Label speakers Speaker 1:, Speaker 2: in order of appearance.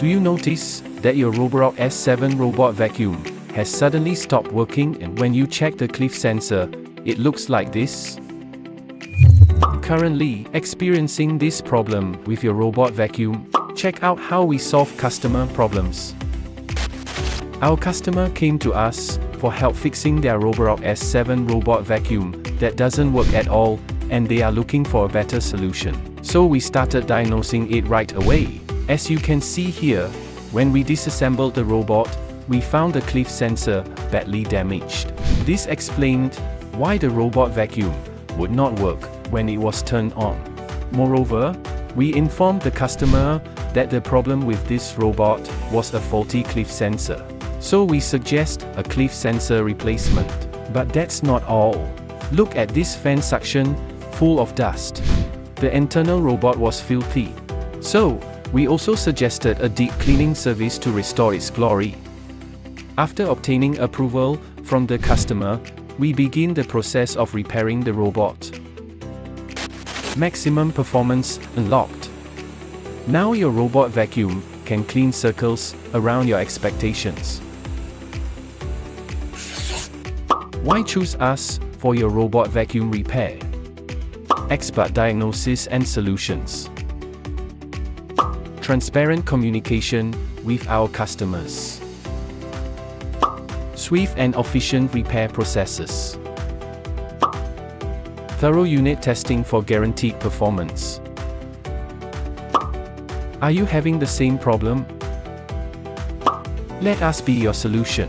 Speaker 1: Do you notice that your Roborock S7 robot vacuum has suddenly stopped working and when you check the cliff sensor, it looks like this? Currently experiencing this problem with your robot vacuum, check out how we solve customer problems. Our customer came to us for help fixing their Roborock S7 robot vacuum that doesn't work at all and they are looking for a better solution. So we started diagnosing it right away. As you can see here, when we disassembled the robot, we found the cliff sensor badly damaged. This explained why the robot vacuum would not work when it was turned on. Moreover, we informed the customer that the problem with this robot was a faulty cliff sensor. So we suggest a cliff sensor replacement. But that's not all. Look at this fan suction, full of dust. The internal robot was filthy. So, we also suggested a deep cleaning service to restore its glory. After obtaining approval from the customer, we begin the process of repairing the robot. Maximum performance unlocked. Now your robot vacuum can clean circles around your expectations. Why choose us for your robot vacuum repair? Expert diagnosis and solutions. Transparent communication with our customers. Swift and efficient repair processes. Thorough unit testing for guaranteed performance. Are you having the same problem? Let us be your solution.